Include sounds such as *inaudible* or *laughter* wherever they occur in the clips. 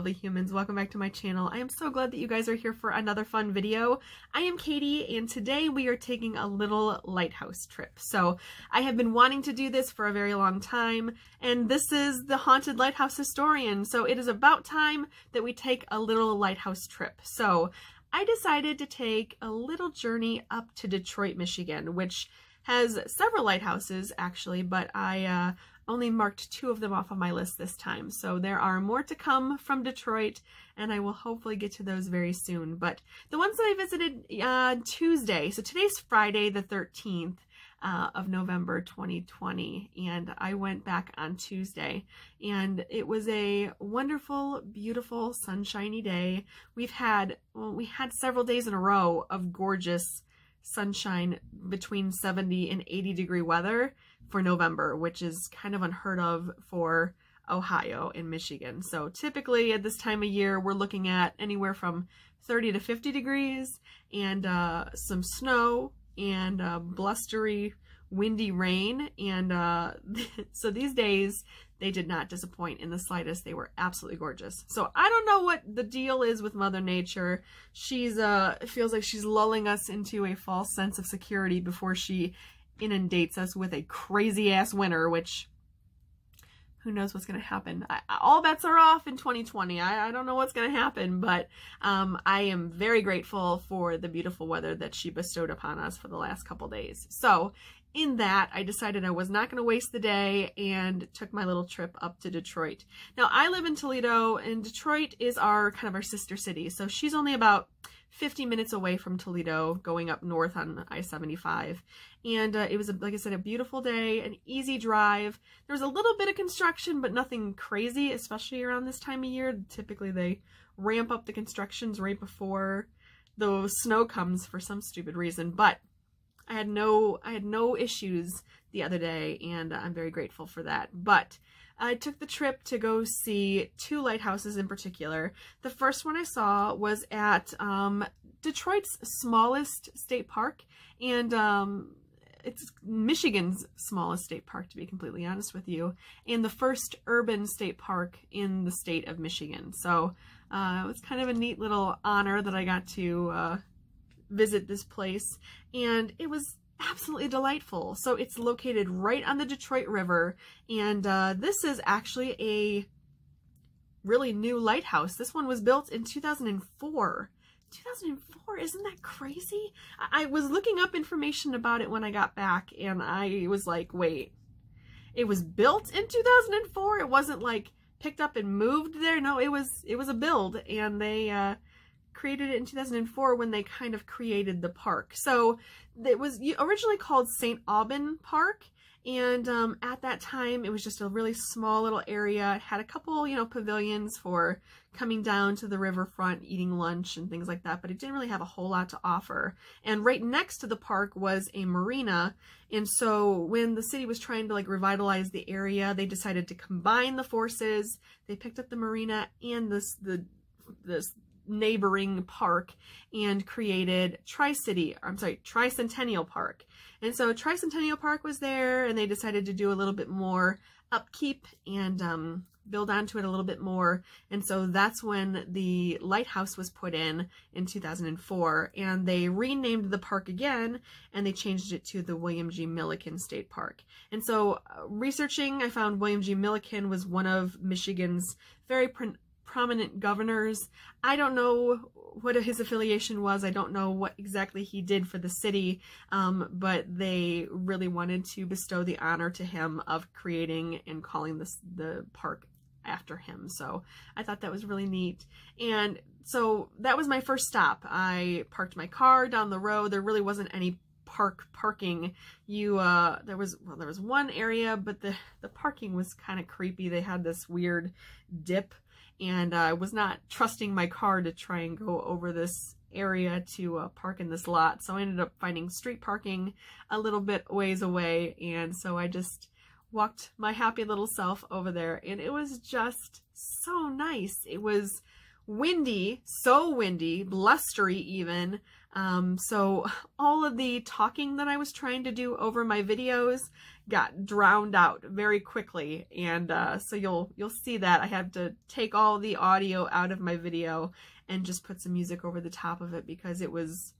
lovely humans. Welcome back to my channel. I am so glad that you guys are here for another fun video. I am Katie and today we are taking a little lighthouse trip. So I have been wanting to do this for a very long time and this is the Haunted Lighthouse Historian. So it is about time that we take a little lighthouse trip. So I decided to take a little journey up to Detroit, Michigan, which has several lighthouses actually, but I uh, only marked two of them off of my list this time. So there are more to come from Detroit, and I will hopefully get to those very soon. But the ones that I visited uh, Tuesday, so today's Friday the 13th, uh, of November 2020 and I went back on Tuesday and it was a wonderful beautiful sunshiny day we've had well we had several days in a row of gorgeous sunshine between 70 and 80 degree weather for November, which is kind of unheard of for Ohio and Michigan. So typically at this time of year, we're looking at anywhere from 30 to 50 degrees and uh, some snow and uh, blustery, windy rain. And uh, *laughs* so these days, they did not disappoint in the slightest. They were absolutely gorgeous. So I don't know what the deal is with Mother Nature. She's, uh, feels like she's lulling us into a false sense of security before she inundates us with a crazy ass winter, which who knows what's going to happen. I, all bets are off in 2020. I, I don't know what's going to happen, but um, I am very grateful for the beautiful weather that she bestowed upon us for the last couple days. So in that, I decided I was not going to waste the day and took my little trip up to Detroit. Now, I live in Toledo, and Detroit is our kind of our sister city. So she's only about 50 minutes away from Toledo, going up north on I-75. And uh, it was, like I said, a beautiful day, an easy drive. There was a little bit of construction, but nothing crazy, especially around this time of year. Typically, they ramp up the constructions right before the snow comes for some stupid reason. But I had no, I had no issues the other day, and I'm very grateful for that. But I took the trip to go see two lighthouses in particular. The first one I saw was at um, Detroit's smallest state park, and um, it's Michigan's smallest state park, to be completely honest with you, and the first urban state park in the state of Michigan. So uh, it was kind of a neat little honor that I got to uh, visit this place, and it was absolutely delightful. So it's located right on the Detroit River, and uh, this is actually a really new lighthouse. This one was built in 2004. 2004, isn't that crazy? I, I was looking up information about it when I got back, and I was like, wait, it was built in 2004? It wasn't like picked up and moved there? No, it was it was a build, and they uh, created it in 2004 when they kind of created the park. So it was originally called St. Aubin Park. And um, at that time, it was just a really small little area. It had a couple, you know, pavilions for coming down to the riverfront, eating lunch and things like that, but it didn't really have a whole lot to offer. And right next to the park was a marina. And so when the city was trying to like revitalize the area, they decided to combine the forces. They picked up the marina and this, the, this neighboring park and created Tri-City, I'm sorry, Tricentennial Park. And so Tricentennial Park was there and they decided to do a little bit more upkeep and um, build onto it a little bit more. And so that's when the lighthouse was put in in 2004 and they renamed the park again and they changed it to the William G. Milliken State Park. And so uh, researching, I found William G. Milliken was one of Michigan's very prominent governors. I don't know what his affiliation was. I don't know what exactly he did for the city, um, but they really wanted to bestow the honor to him of creating and calling this the park after him. So I thought that was really neat. And so that was my first stop. I parked my car down the road. There really wasn't any park parking you uh there was well there was one area but the the parking was kind of creepy they had this weird dip and I uh, was not trusting my car to try and go over this area to uh, park in this lot. So I ended up finding street parking a little bit ways away. And so I just walked my happy little self over there and it was just so nice. It was windy, so windy, blustery even. Um, so all of the talking that I was trying to do over my videos got drowned out very quickly. And uh, so you'll you'll see that. I had to take all the audio out of my video and just put some music over the top of it because it was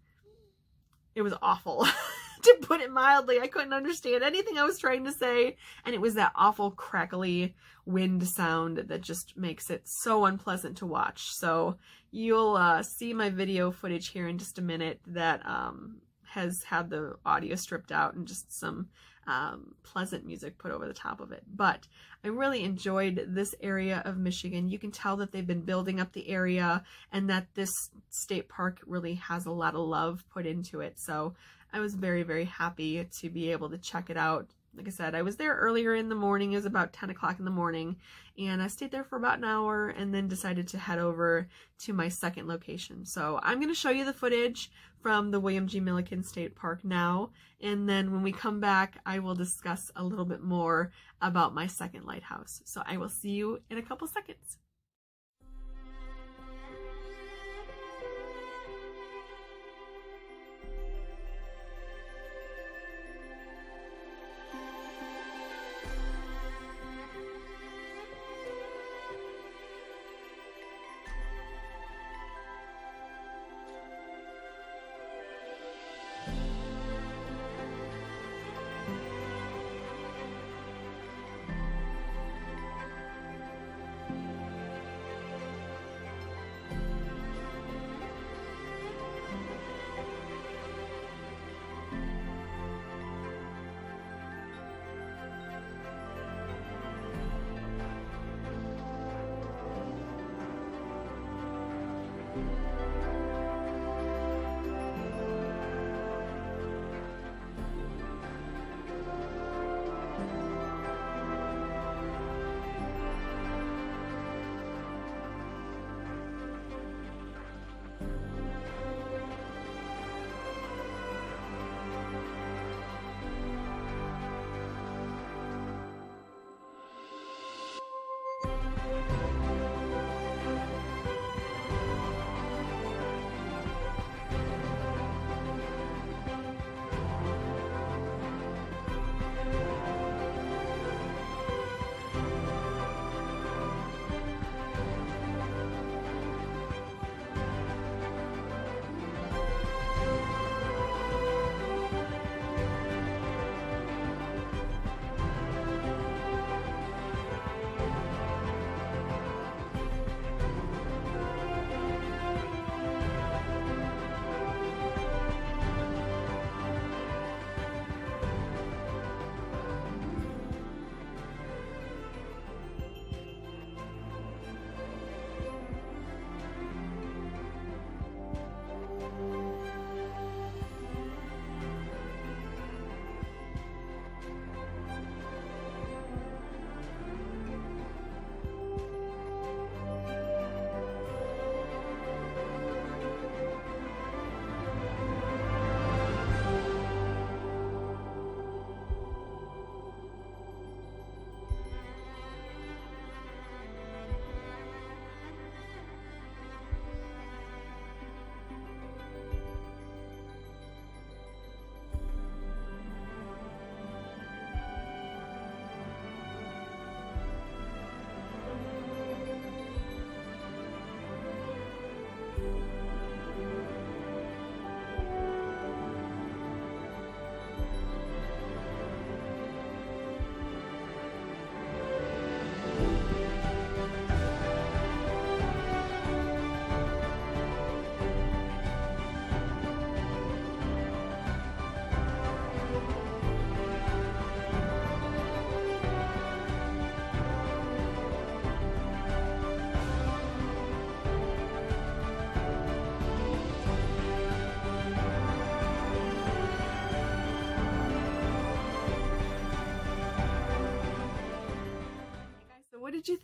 it was awful. *laughs* To put it mildly I couldn't understand anything I was trying to say. And it was that awful crackly wind sound that just makes it so unpleasant to watch. So you'll uh, see my video footage here in just a minute that um, has had the audio stripped out and just some um, pleasant music put over the top of it. But I really enjoyed this area of Michigan. You can tell that they've been building up the area and that this state park really has a lot of love put into it. So I was very, very happy to be able to check it out like I said, I was there earlier in the morning. It was about 10 o'clock in the morning. And I stayed there for about an hour and then decided to head over to my second location. So I'm going to show you the footage from the William G. Milliken State Park now. And then when we come back, I will discuss a little bit more about my second lighthouse. So I will see you in a couple seconds. Did you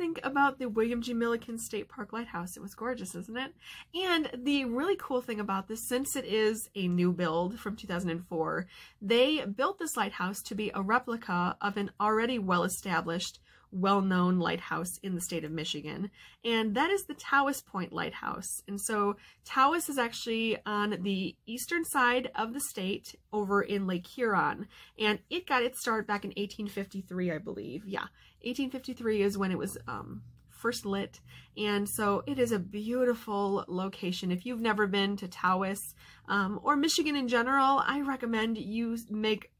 think about the William G. Milliken State Park Lighthouse? It was gorgeous, isn't it? And the really cool thing about this, since it is a new build from 2004, they built this lighthouse to be a replica of an already well-established well-known lighthouse in the state of Michigan, and that is the Tawas Point Lighthouse. And so Tawas is actually on the eastern side of the state over in Lake Huron, and it got its start back in 1853, I believe. Yeah, 1853 is when it was um, first lit, and so it is a beautiful location. If you've never been to Tawas um, or Michigan in general, I recommend you make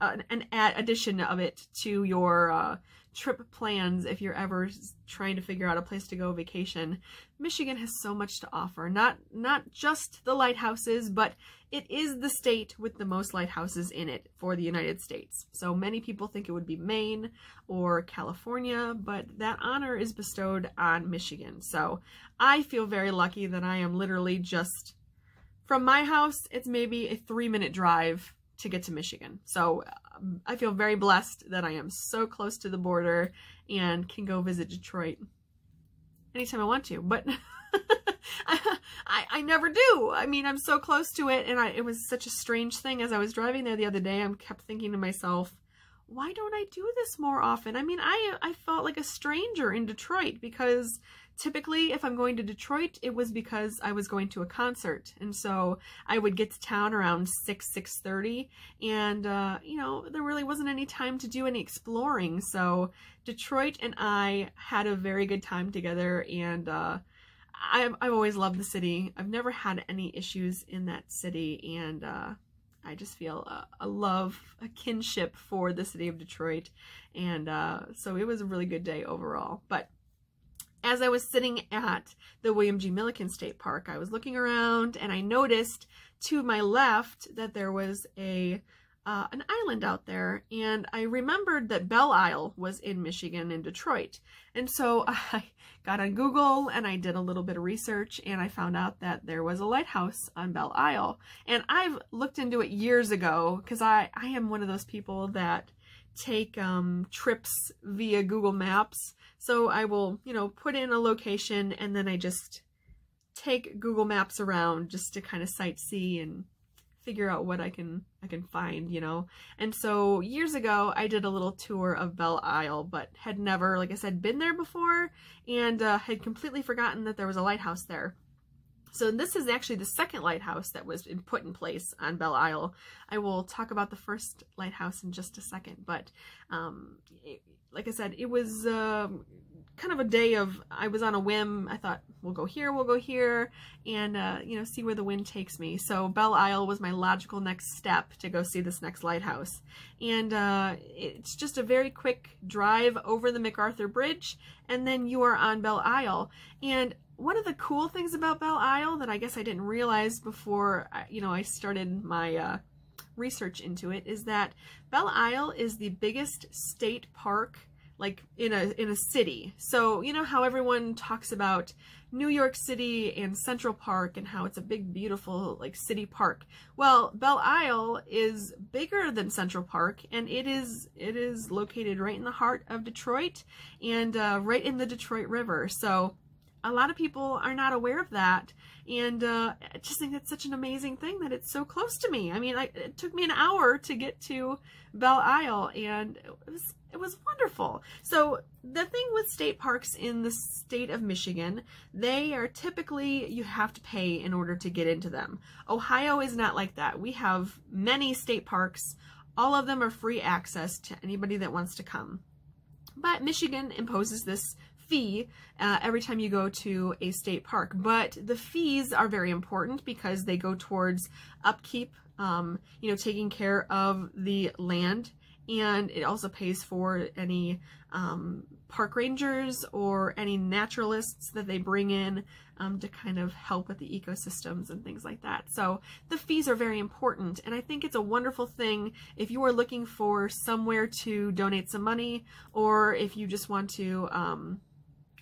an, an addition of it to your uh, trip plans if you're ever trying to figure out a place to go vacation. Michigan has so much to offer. Not not just the lighthouses, but it is the state with the most lighthouses in it for the United States. So many people think it would be Maine or California, but that honor is bestowed on Michigan. So I feel very lucky that I am literally just from my house, it's maybe a three minute drive to get to Michigan. So um, I feel very blessed that I am so close to the border and can go visit Detroit anytime I want to. But *laughs* I, I, never do. I mean, I'm so close to it, and I, it was such a strange thing. As I was driving there the other day, I kept thinking to myself, why don't I do this more often? I mean, I I felt like a stranger in Detroit because typically if I'm going to Detroit, it was because I was going to a concert. And so I would get to town around 6, 6.30 and, uh, you know, there really wasn't any time to do any exploring. So Detroit and I had a very good time together and, uh, I've, I've always loved the city. I've never had any issues in that city and, uh, I just feel a, a, love, a kinship for the city of Detroit. And uh, so it was a really good day overall. But as I was sitting at the William G. Milliken State Park, I was looking around and I noticed to my left that there was a uh, an island out there, and I remembered that Belle Isle was in Michigan in Detroit. And so *laughs* I got on Google and I did a little bit of research and I found out that there was a lighthouse on Belle Isle. And I've looked into it years ago because I, I am one of those people that take um, trips via Google Maps. So I will, you know, put in a location and then I just take Google Maps around just to kind of sightsee and figure out what I can I can find, you know. And so years ago, I did a little tour of Belle Isle, but had never, like I said, been there before and uh, had completely forgotten that there was a lighthouse there. So this is actually the second lighthouse that was put in place on Belle Isle. I will talk about the first lighthouse in just a second, but um, it, like I said, it was um, kind of a day of, I was on a whim. I thought, we'll go here, we'll go here, and, uh, you know, see where the wind takes me. So Belle Isle was my logical next step to go see this next lighthouse. And uh, it's just a very quick drive over the MacArthur Bridge, and then you are on Belle Isle. And one of the cool things about Belle Isle that I guess I didn't realize before, you know, I started my uh, research into it is that Belle Isle is the biggest state park like in a in a city. So, you know how everyone talks about New York City and Central Park and how it's a big beautiful like city park. Well, Belle Isle is bigger than Central Park and it is it is located right in the heart of Detroit and uh, right in the Detroit River. So, a lot of people are not aware of that and uh, I just think it's such an amazing thing that it's so close to me. I mean, I, it took me an hour to get to Belle Isle and it was, it was wonderful. So the thing with state parks in the state of Michigan, they are typically, you have to pay in order to get into them. Ohio is not like that. We have many state parks. All of them are free access to anybody that wants to come. But Michigan imposes this fee uh, every time you go to a state park. But the fees are very important because they go towards upkeep, um, you know, taking care of the land and it also pays for any um, park rangers or any naturalists that they bring in um, to kind of help with the ecosystems and things like that. So the fees are very important and I think it's a wonderful thing if you are looking for somewhere to donate some money or if you just want to um,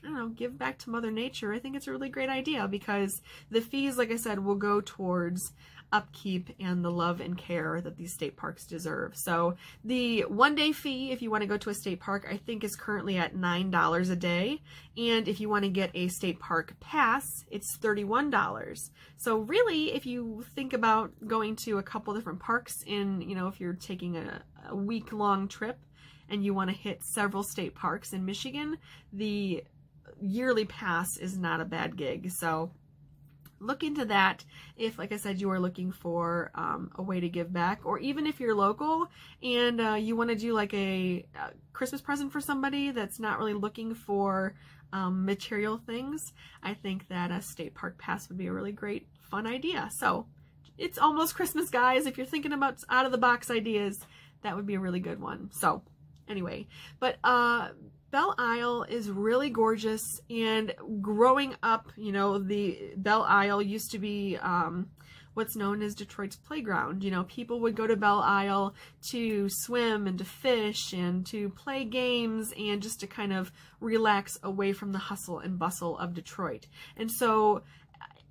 I don't know, give back to Mother Nature, I think it's a really great idea because the fees, like I said, will go towards upkeep and the love and care that these state parks deserve. So the one day fee, if you want to go to a state park, I think is currently at $9 a day. And if you want to get a state park pass, it's $31. So really, if you think about going to a couple different parks in, you know, if you're taking a, a week long trip, and you want to hit several state parks in Michigan, the yearly pass is not a bad gig. So look into that if, like I said, you are looking for um, a way to give back, or even if you're local and uh, you want to do like a, a, Christmas present for somebody that's not really looking for um, material things. I think that a state park pass would be a really great, fun idea. So it's almost Christmas, guys. If you're thinking about out of the box ideas, that would be a really good one. So anyway, but uh, Belle Isle is really gorgeous and growing up, you know, the Belle Isle used to be um, what's known as Detroit's playground. You know, people would go to Belle Isle to swim and to fish and to play games and just to kind of relax away from the hustle and bustle of Detroit. And so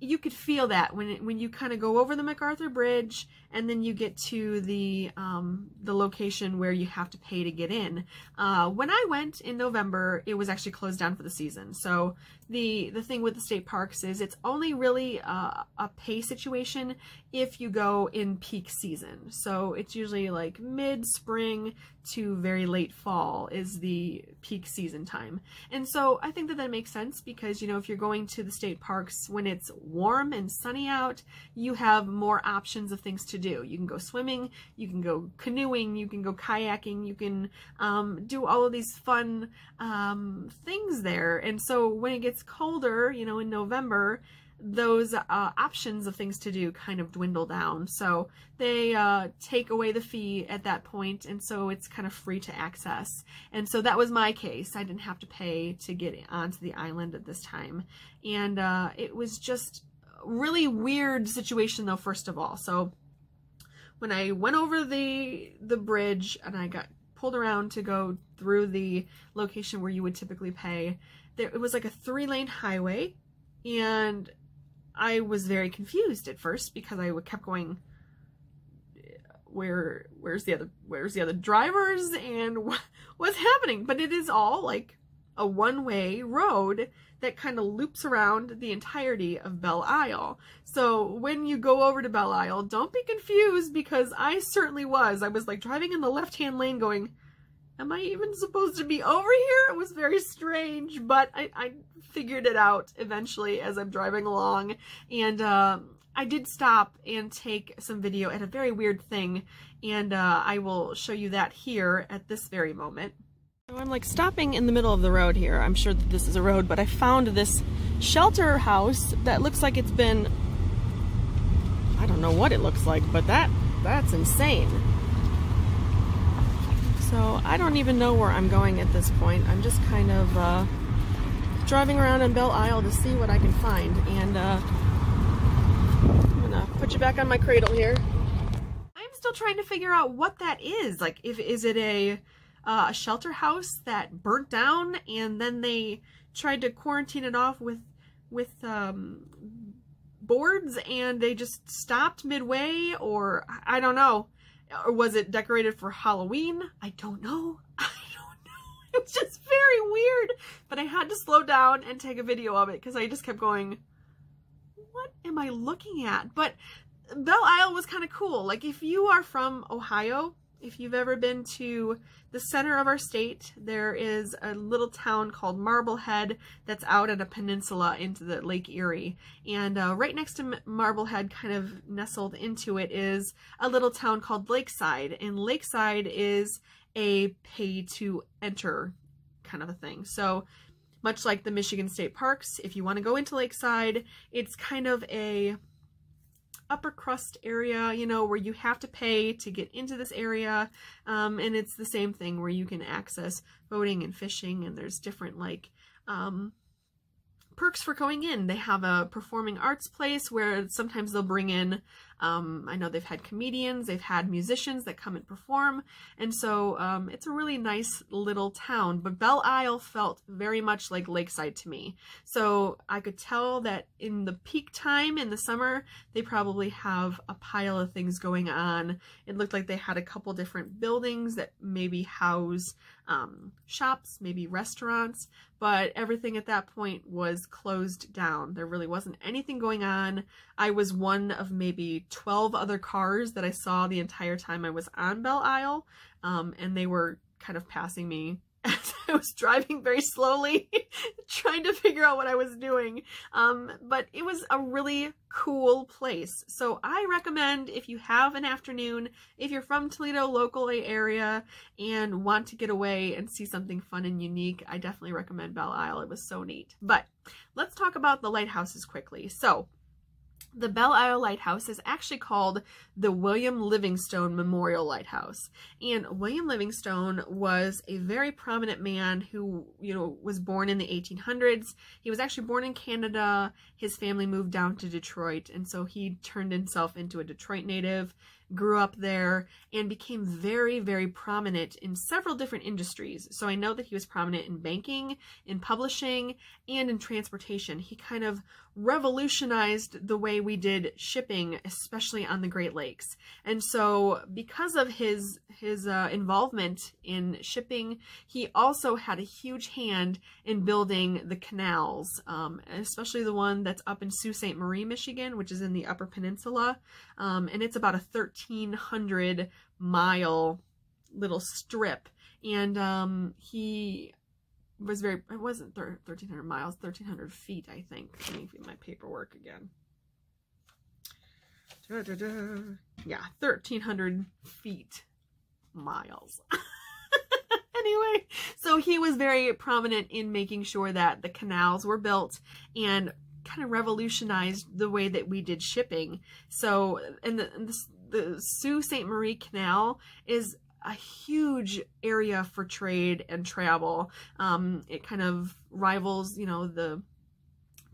you could feel that when it, when you kind of go over the MacArthur Bridge and then you get to the um, the location where you have to pay to get in. Uh, when I went in November, it was actually closed down for the season. So the the thing with the state parks is it's only really uh, a pay situation if you go in peak season. So it's usually like mid spring to very late fall is the peak season time. And so I think that that makes sense because you know if you're going to the state parks when it's warm and sunny out, you have more options of things to do. You can go swimming, you can go canoeing, you can go kayaking, you can um, do all of these fun um, things there. And so when it gets colder, you know, in November, those uh, options of things to do kind of dwindle down. So they uh, take away the fee at that point, and so it's kind of free to access. And so that was my case. I didn't have to pay to get onto the island at this time. And uh, it was just really weird situation though, first of all. So when I went over the the bridge and I got pulled around to go through the location where you would typically pay, there it was like a three lane highway, and I was very confused at first because I kept going. Uh, where where's the other where's the other drivers and *laughs* what's happening? But it is all like a one way road that kind of loops around the entirety of Belle Isle. So when you go over to Belle Isle, don't be confused because I certainly was. I was like driving in the left-hand lane going, am I even supposed to be over here? It was very strange, but I, I figured it out eventually as I'm driving along. And uh, I did stop and take some video at a very weird thing, and uh, I will show you that here at this very moment. So I'm like stopping in the middle of the road here. I'm sure that this is a road, but I found this shelter house that looks like it's been, I don't know what it looks like, but that that's insane. So I don't even know where I'm going at this point. I'm just kind of uh, driving around in Belle Isle to see what I can find. And uh, I'm gonna put you back on my cradle here. I'm still trying to figure out what that is. Like, if is it a uh, a shelter house that burnt down and then they tried to quarantine it off with with um, boards and they just stopped midway or I don't know. Or was it decorated for Halloween? I don't know. *laughs* I don't know. *laughs* It was just very weird. But I had to slow down and take a video of it because I just kept going, what am I looking at? But Belle Isle was kind of cool. Like if you are from Ohio, if you've ever been to the center of our state, there is a little town called Marblehead that's out at a peninsula into the Lake Erie. And uh, right next to Marblehead, kind of nestled into it, is a little town called Lakeside. And Lakeside is a pay to enter kind of a thing. So much like the Michigan State Parks, if you want to go into Lakeside, it's kind of a upper crust area, you know, where you have to pay to get into this area. Um, and it's the same thing where you can access boating and fishing and there's different like um, perks for going in. They have a performing arts place where sometimes they'll bring in, um, I know they've had comedians, they've had musicians that come and perform, and so um, it's a really nice little town. But Belle Isle felt very much like Lakeside to me. So I could tell that in the peak time in the summer, they probably have a pile of things going on. It looked like they had a couple different buildings that maybe house um, shops, maybe restaurants, but everything at that point was closed down. There really wasn't anything going on. I was one of maybe 12 other cars that I saw the entire time I was on Belle Isle, um, and they were kind of passing me *laughs* as I was driving very slowly, *laughs* trying to figure out what I was doing. Um, but it was a really cool place. So I recommend if you have an afternoon, if you're from Toledo local area and want to get away and see something fun and unique, I definitely recommend Belle Isle. It was so neat. But let's talk about the lighthouses quickly. So the Belle Isle Lighthouse is actually called the William Livingstone Memorial Lighthouse. And William Livingstone was a very prominent man who, you know, was born in the 1800s. He was actually born in Canada. His family moved down to Detroit, and so he turned himself into a Detroit native grew up there, and became very, very prominent in several different industries. So I know that he was prominent in banking, in publishing, and in transportation. He kind of revolutionized the way we did shipping, especially on the Great Lakes. And so because of his, his uh, involvement in shipping, he also had a huge hand in building the canals, um, especially the one that's up in Sault Ste. Marie, Michigan, which is in the Upper Peninsula. Um, and it's about a 1,300 mile little strip. And um, he was very, it wasn't 1,300 miles, 1,300 feet, I think. Let me get my paperwork again. Da, da, da. Yeah, 1,300 feet miles. *laughs* anyway, so he was very prominent in making sure that the canals were built and kind of revolutionized the way that we did shipping. So, and the, the, the Sault Ste. Marie Canal is a huge area for trade and travel. Um, it kind of rivals, you know, the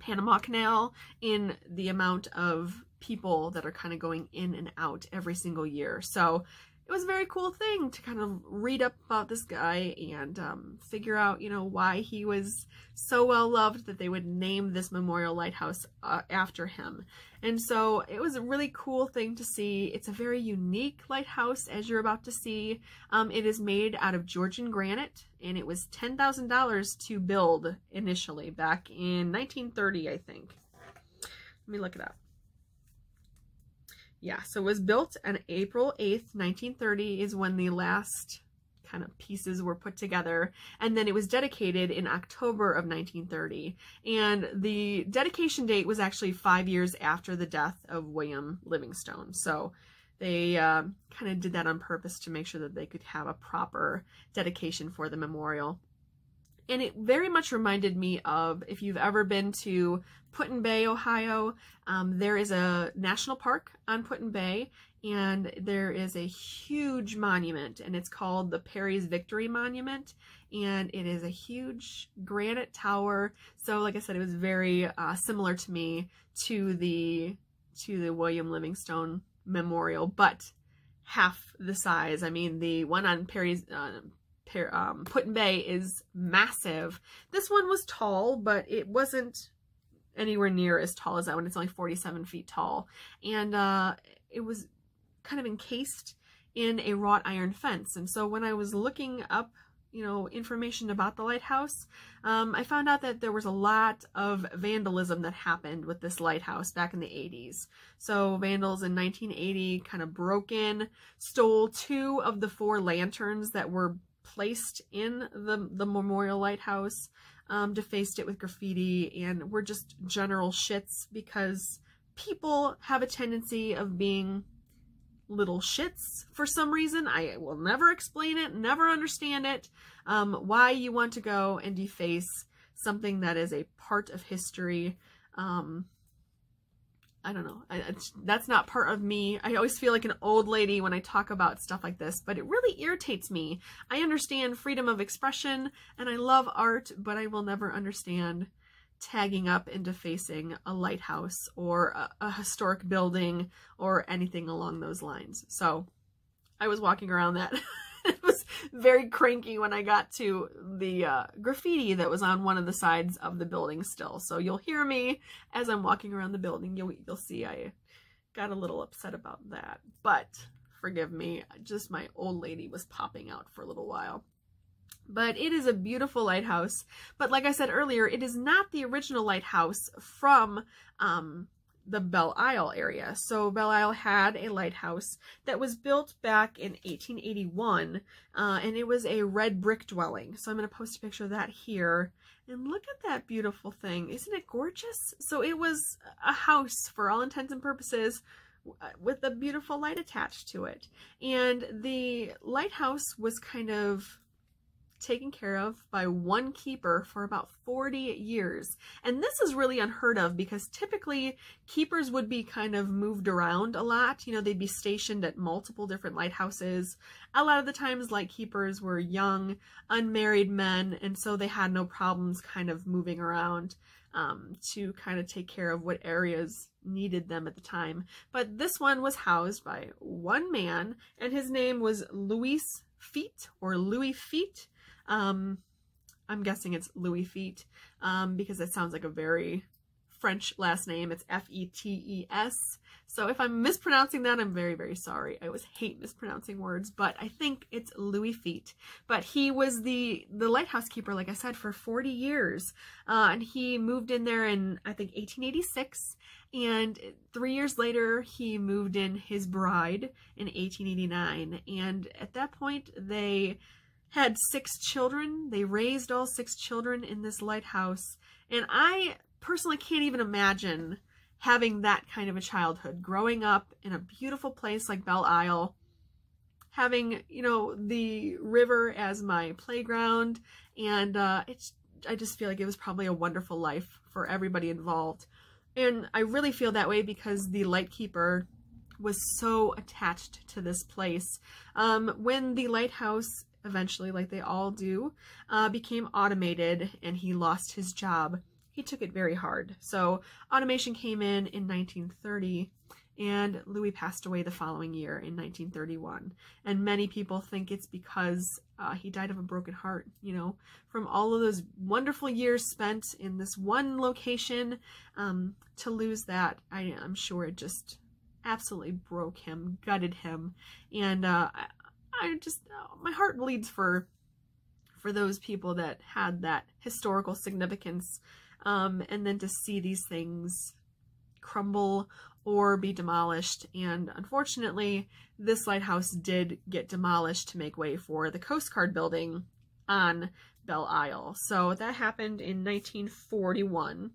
Panama Canal in the amount of people that are kind of going in and out every single year. So it was a very cool thing to kind of read up about this guy and um, figure out, you know, why he was so well loved that they would name this memorial lighthouse uh, after him. And so it was a really cool thing to see. It's a very unique lighthouse, as you're about to see. Um, it is made out of Georgian granite, and it was $10,000 to build initially back in 1930, I think. Let me look it up. Yeah, so it was built on April 8th, 1930 is when the last kind of pieces were put together. And then it was dedicated in October of 1930. And the dedication date was actually five years after the death of William Livingstone. So they uh, kind of did that on purpose to make sure that they could have a proper dedication for the memorial. And it very much reminded me of if you've ever been to Put-in-Bay, Ohio, um, there is a national park on Put-in-Bay, and there is a huge monument, and it's called the Perry's Victory Monument, and it is a huge granite tower. So, like I said, it was very uh, similar to me to the to the William Livingstone Memorial, but half the size. I mean, the one on Perry's uh, um, Put-in-Bay is massive. This one was tall, but it wasn't anywhere near as tall as that one. It's only 47 feet tall. And uh, it was kind of encased in a wrought iron fence. And so when I was looking up you know, information about the lighthouse, um, I found out that there was a lot of vandalism that happened with this lighthouse back in the 80s. So vandals in 1980 kind of broke in, stole two of the four lanterns that were placed in the, the memorial lighthouse, um, defaced it with graffiti, and were just general shits because people have a tendency of being little shits for some reason. I will never explain it, never understand it, um, why you want to go and deface something that is a part of history. Um, I don't know. I, that's not part of me. I always feel like an old lady when I talk about stuff like this, but it really irritates me. I understand freedom of expression and I love art, but I will never understand tagging up and defacing a lighthouse or a, a historic building or anything along those lines. So I was walking around that. *laughs* *laughs* it was very cranky when I got to the uh, graffiti that was on one of the sides of the building still. So you'll hear me as I'm walking around the building. You'll, you'll see I got a little upset about that. But forgive me, just my old lady was popping out for a little while. But it is a beautiful lighthouse. But like I said earlier, it is not the original lighthouse from um, the Belle Isle area. So Belle Isle had a lighthouse that was built back in 1881, uh, and it was a red brick dwelling. So I'm going to post a picture of that here. And look at that beautiful thing. Isn't it gorgeous? So it was a house for all intents and purposes uh, with a beautiful light attached to it. And the lighthouse was kind of taken care of by one keeper for about 40 years. And this is really unheard of because typically keepers would be kind of moved around a lot. You know, they'd be stationed at multiple different lighthouses. A lot of the times light keepers were young, unmarried men, and so they had no problems kind of moving around um, to kind of take care of what areas needed them at the time. But this one was housed by one man, and his name was Louis Feet or Louis Feet um, I'm guessing it's Louis Feet um, because it sounds like a very French last name. It's F-E-T-E-S. So if I'm mispronouncing that, I'm very, very sorry. I always hate mispronouncing words, but I think it's Louis Feet. But he was the, the lighthouse keeper, like I said, for 40 years. Uh, and he moved in there in, I think, 1886. And three years later, he moved in his bride in 1889. And at that point, they had six children. They raised all six children in this lighthouse. And I personally can't even imagine having that kind of a childhood, growing up in a beautiful place like Belle Isle, having, you know, the river as my playground. And uh, it's, I just feel like it was probably a wonderful life for everybody involved. And I really feel that way because the lightkeeper was so attached to this place. Um, when the lighthouse eventually, like they all do, uh, became automated and he lost his job. He took it very hard. So automation came in in 1930 and Louis passed away the following year in 1931. And many people think it's because uh, he died of a broken heart, you know, from all of those wonderful years spent in this one location. Um, to lose that, I, am sure it just absolutely broke him, gutted him. And uh, I just oh, my heart bleeds for for those people that had that historical significance um, and then to see these things crumble or be demolished and unfortunately this lighthouse did get demolished to make way for the Coast Guard building on Belle Isle. So that happened in 1941.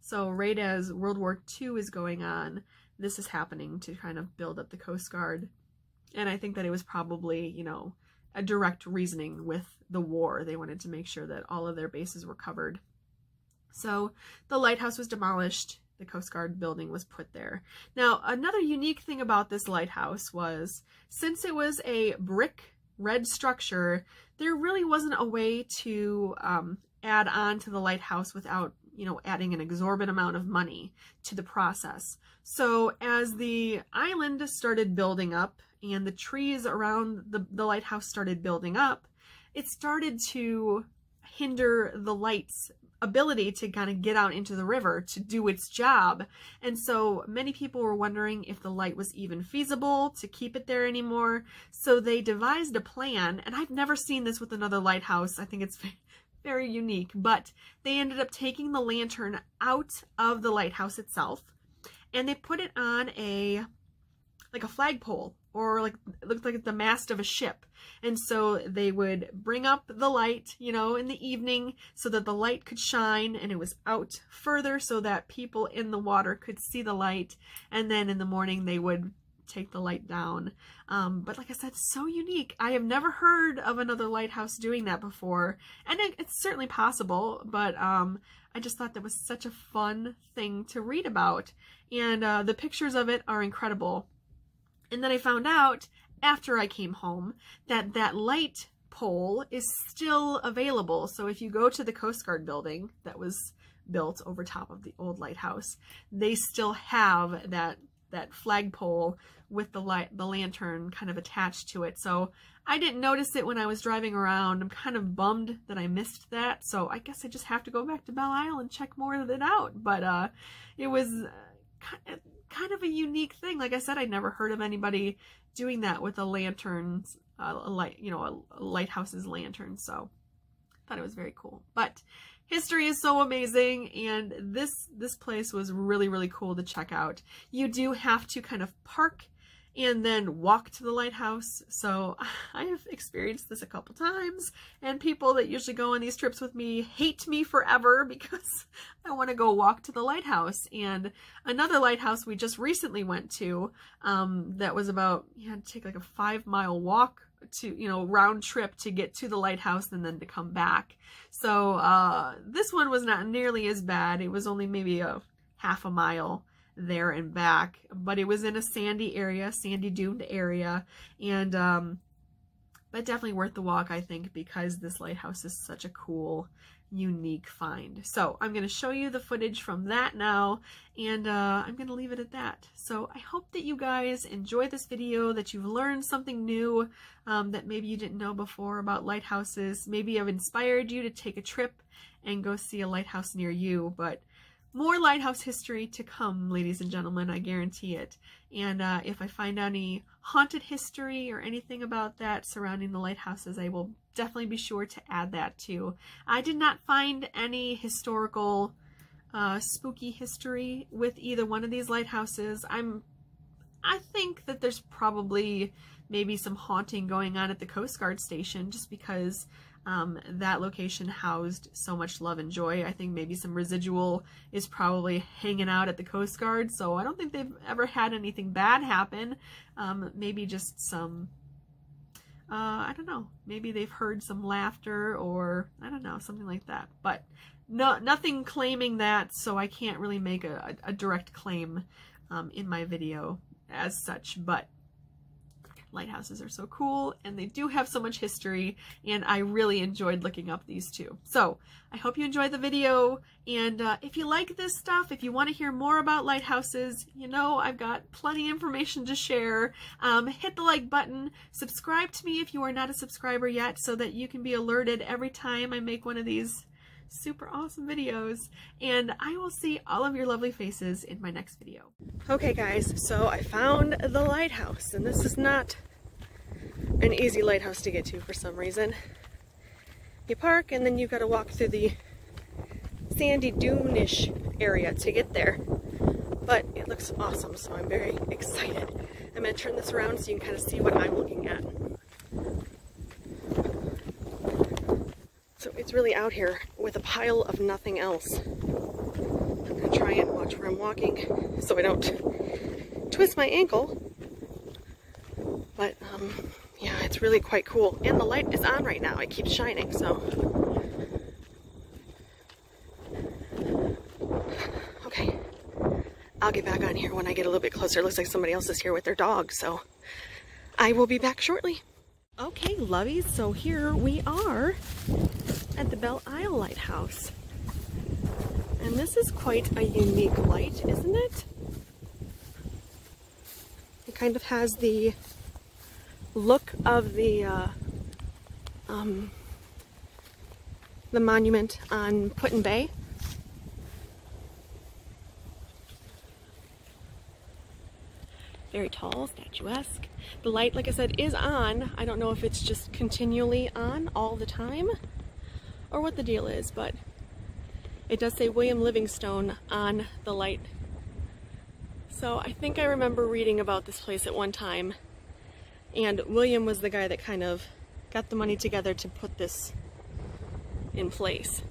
So right as World War II is going on, this is happening to kind of build up the Coast Guard and I think that it was probably, you know, a direct reasoning with the war. They wanted to make sure that all of their bases were covered. So the lighthouse was demolished. The Coast Guard building was put there. Now, another unique thing about this lighthouse was since it was a brick red structure, there really wasn't a way to um, add on to the lighthouse without you know, adding an exorbitant amount of money to the process. So as the island started building up and the trees around the, the lighthouse started building up, it started to hinder the light's ability to kind of get out into the river to do its job. And so many people were wondering if the light was even feasible to keep it there anymore. So they devised a plan, and I've never seen this with another lighthouse. I think it's very unique, but they ended up taking the lantern out of the lighthouse itself and they put it on a like a flagpole or like it looked like the mast of a ship. And so they would bring up the light, you know, in the evening so that the light could shine and it was out further so that people in the water could see the light. And then in the morning they would take the light down. Um, but like I said, so unique. I have never heard of another lighthouse doing that before. And it, it's certainly possible, but um, I just thought that was such a fun thing to read about. And uh, the pictures of it are incredible. And then I found out after I came home that that light pole is still available. So if you go to the Coast Guard building that was built over top of the old lighthouse, they still have that that flagpole with the light, the lantern kind of attached to it. So I didn't notice it when I was driving around. I'm kind of bummed that I missed that. So I guess I just have to go back to Belle Isle and check more of it out. But uh, it was uh, kind of a unique thing. Like I said, I'd never heard of anybody doing that with a lantern, uh, a light, you know, a, a lighthouse's lantern. So I thought it was very cool. But history is so amazing and this this place was really really cool to check out. You do have to kind of park and then walk to the lighthouse. So *laughs* I have experienced this a couple times and people that usually go on these trips with me hate me forever *laughs* because I want to go walk to the lighthouse. And another lighthouse we just recently went to um, that was about, you had to take like a five mile walk to, you know, round trip to get to the lighthouse and then to come back. So uh, this one was not nearly as bad. It was only maybe a half a mile there and back, but it was in a sandy area, sandy doomed area, and um, but definitely worth the walk, I think, because this lighthouse is such a cool, unique find. So I'm going to show you the footage from that now, and uh, I'm going to leave it at that. So I hope that you guys enjoy this video, that you've learned something new um, that maybe you didn't know before about lighthouses. Maybe I've inspired you to take a trip and go see a lighthouse near you, but more lighthouse history to come, ladies and gentlemen, I guarantee it. And uh, if I find any haunted history or anything about that surrounding the lighthouses, I will definitely be sure to add that too. I did not find any historical uh, spooky history with either one of these lighthouses. I'm, I think that there's probably maybe some haunting going on at the Coast Guard station just because um, that location housed so much love and joy. I think maybe some residual is probably hanging out at the Coast Guard, so I don't think they've ever had anything bad happen. Um, maybe just some, uh, I don't know, maybe they've heard some laughter or I don't know, something like that. But no, nothing claiming that, so I can't really make a, a direct claim um, in my video as such, but lighthouses are so cool and they do have so much history and I really enjoyed looking up these two. So I hope you enjoyed the video and uh, if you like this stuff, if you want to hear more about lighthouses, you know I've got plenty of information to share. Um, hit the like button, subscribe to me if you are not a subscriber yet so that you can be alerted every time I make one of these super awesome videos and I will see all of your lovely faces in my next video. Okay guys, so I found the lighthouse and this is not an easy lighthouse to get to for some reason. You park and then you've got to walk through the sandy dune-ish area to get there. But it looks awesome, so I'm very *laughs* excited. I'm to turn this around so you can kind of see what I'm looking at. So it's really out here with a pile of nothing else. I'm to try and watch where I'm walking so I don't twist my ankle. But um, yeah, it's really quite cool. And the light is on right now. It keeps shining, so. Okay. I'll get back on here when I get a little bit closer. It looks like somebody else is here with their dog, so I will be back shortly. Okay, lovies, so here we are at the Belle Isle Lighthouse. And this is quite a unique light, isn't it? It kind of has the look of the uh, um, the monument on Put-in-Bay. Very tall, statuesque. The light, like I said, is on. I don't know if it's just continually on all the time or what the deal is, but it does say William Livingstone on the light. So I think I remember reading about this place at one time and William was the guy that kind of got the money together to put this in place.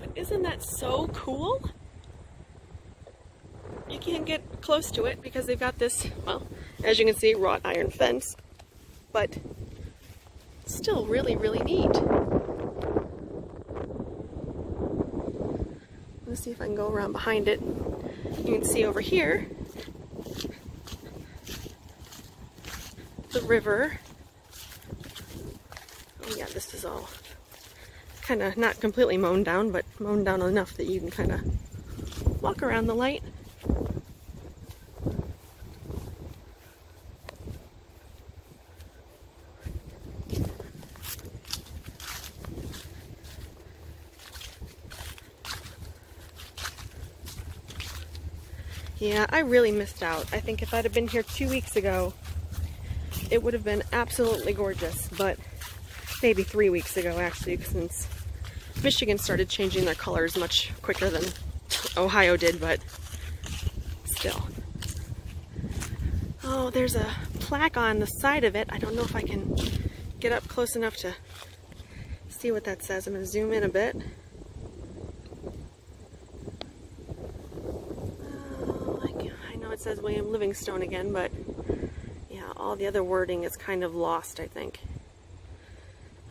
But isn't that so cool? You can't get close to it because they've got this, well, as you can see, wrought iron fence. But still really, really neat. Let's see if I can go around behind it. You can see over here, the river. Oh yeah, this is all kind of not completely mown down, but mown down enough that you can kind of walk around the light. Yeah, I really missed out. I think if I'd have been here two weeks ago, it would have been absolutely gorgeous, but maybe three weeks ago actually, since Michigan started changing their colors much quicker than Ohio did, but still. Oh, there's a plaque on the side of it. I don't know if I can get up close enough to see what that says. I'm going to zoom in a bit. Oh, I know says William Livingstone again, but yeah, all the other wording is kind of lost, I think.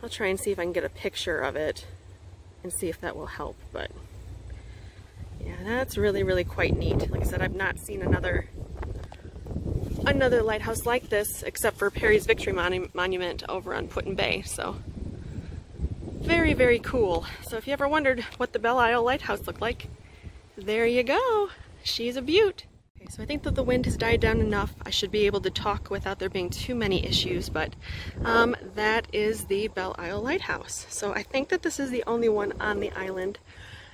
I'll try and see if I can get a picture of it and see if that will help, but yeah, that's really, really quite neat. Like I said, I've not seen another another lighthouse like this except for Perry's Victory Monu Monument over on Put-in-Bay, so very, very cool. So if you ever wondered what the Belle Isle Lighthouse looked like, there you go. She's a beaut. So I think that the wind has died down enough. I should be able to talk without there being too many issues, but um, that is the Belle Isle Lighthouse. So I think that this is the only one on the island.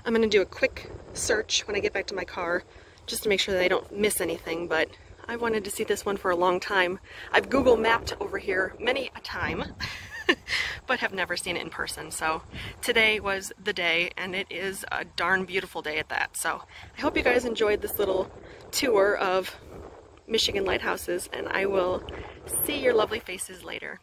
I'm gonna do a quick search when I get back to my car just to make sure that I don't miss anything, but I wanted to see this one for a long time. I've Google mapped over here many a time. *laughs* *laughs* but have never seen it in person. So today was the day and it is a darn beautiful day at that. So I hope you guys enjoyed this little tour of Michigan lighthouses and I will see your lovely faces later.